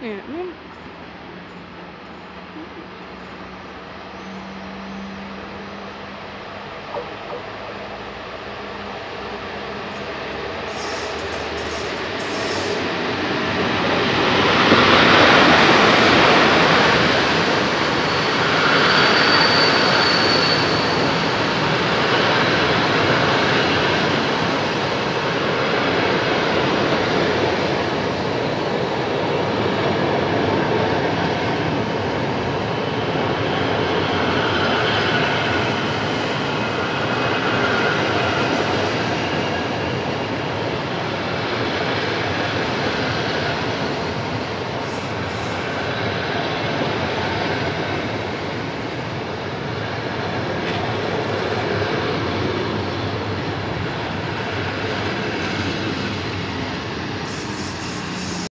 嗯。嗯